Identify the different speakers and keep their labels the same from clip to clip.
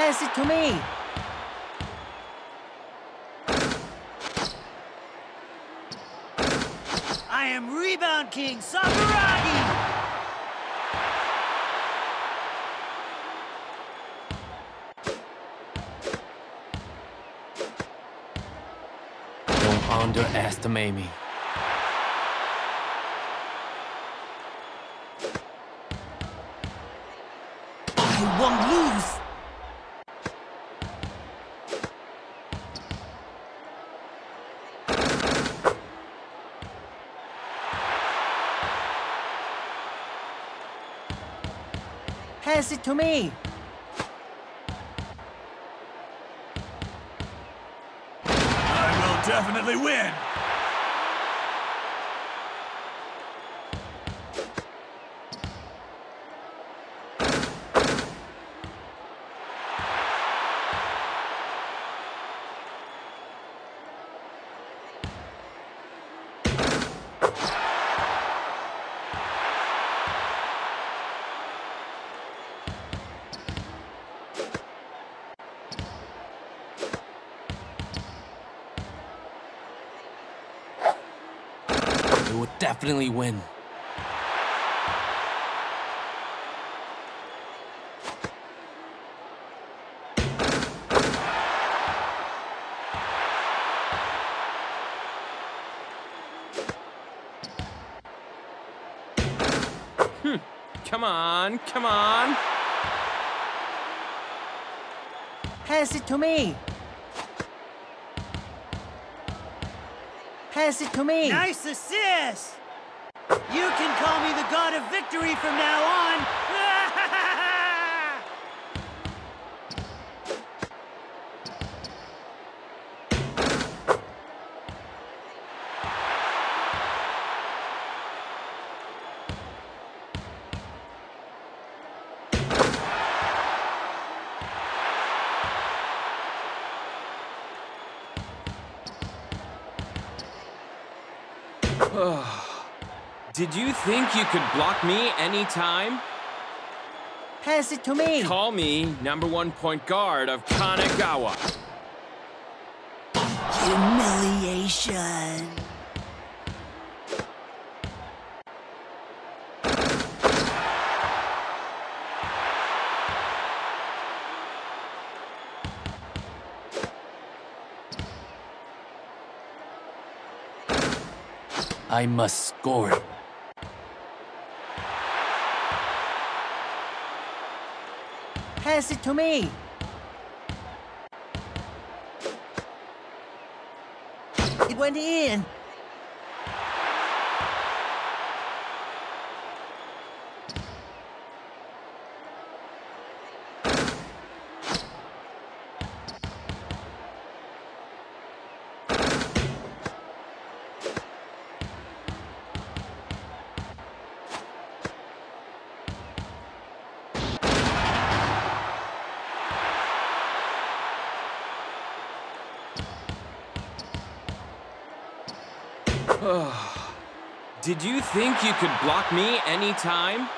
Speaker 1: Pass it to me.
Speaker 2: I am Rebound King Sakuragi!
Speaker 3: Don't underestimate me.
Speaker 1: I won't lose. Pass it to me.
Speaker 2: I will definitely win!
Speaker 3: Definitely win. Hmm.
Speaker 4: Come on, come on.
Speaker 1: Pass it to me. Pass it to me.
Speaker 2: Nice assist! You can call me the god of victory from now on!
Speaker 4: Did you think you could block me anytime?
Speaker 1: Pass it to me.
Speaker 4: Call me number one point guard of Kanagawa.
Speaker 1: Humiliation.
Speaker 3: I must score.
Speaker 1: Pass it to me. It went in.
Speaker 4: Did you think you could block me anytime?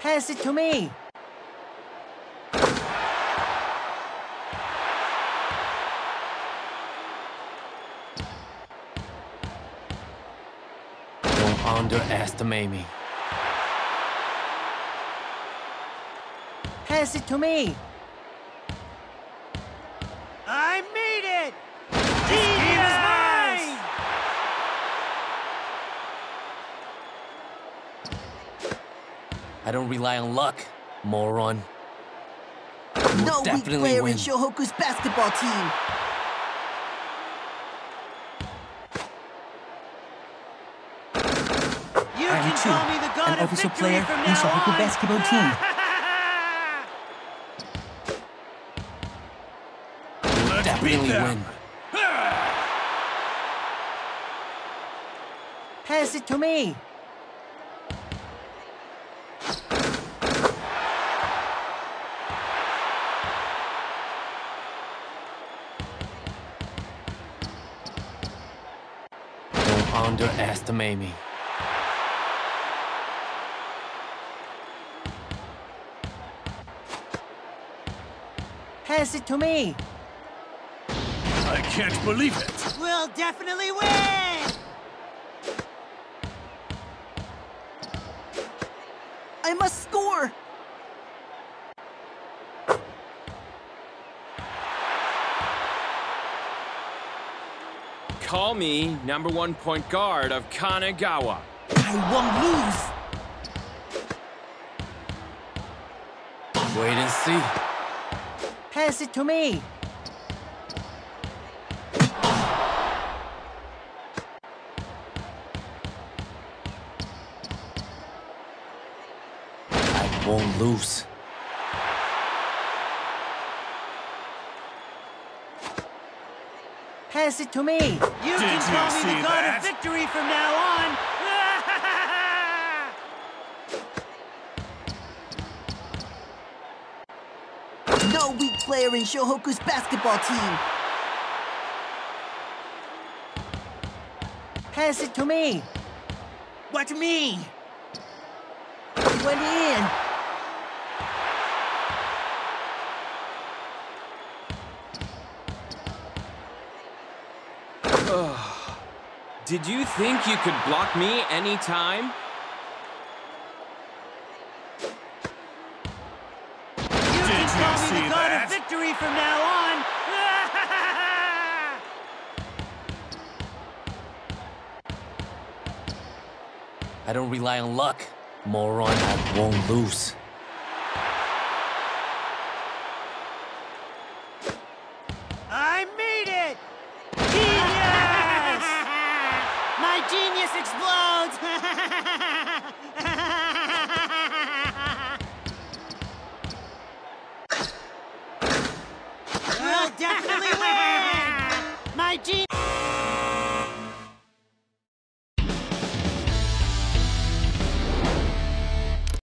Speaker 1: Pass it to me.
Speaker 3: Don't underestimate me.
Speaker 1: Pass it to me.
Speaker 2: I made it! This game is mine!
Speaker 3: I don't rely on luck, moron. We
Speaker 1: No weak
Speaker 3: definitely
Speaker 1: player
Speaker 3: win.
Speaker 1: in Shohoku's basketball team.
Speaker 2: You
Speaker 5: I am
Speaker 2: can
Speaker 5: Chu,
Speaker 2: call me the god
Speaker 5: an
Speaker 2: of
Speaker 5: official
Speaker 2: victory
Speaker 5: player
Speaker 2: from
Speaker 5: in
Speaker 2: now
Speaker 5: Shohoku basketball team.
Speaker 2: really
Speaker 3: win.
Speaker 1: Pass it to me.
Speaker 3: Don't underestimate me.
Speaker 1: Pass it to me.
Speaker 5: I can't believe it.
Speaker 2: We'll definitely win!
Speaker 1: I must score.
Speaker 4: Call me number one point guard of Kanagawa.
Speaker 1: I won't lose.
Speaker 3: Wait and see.
Speaker 1: Pass it to me.
Speaker 3: Won't lose.
Speaker 1: Pass it to me.
Speaker 2: You
Speaker 5: Did
Speaker 2: can call me the god
Speaker 5: that?
Speaker 2: of victory from now on!
Speaker 1: No weak player in Shohoku's basketball team. Pass it to me.
Speaker 2: what me?
Speaker 1: It went in.
Speaker 4: Did you think you could block me anytime?
Speaker 2: You
Speaker 5: Did
Speaker 2: can
Speaker 5: you
Speaker 2: call me
Speaker 5: see
Speaker 2: the god
Speaker 5: that?
Speaker 2: of victory from now on!
Speaker 3: I don't rely on luck. Moron, I won't lose.
Speaker 2: I made it! Genius explodes!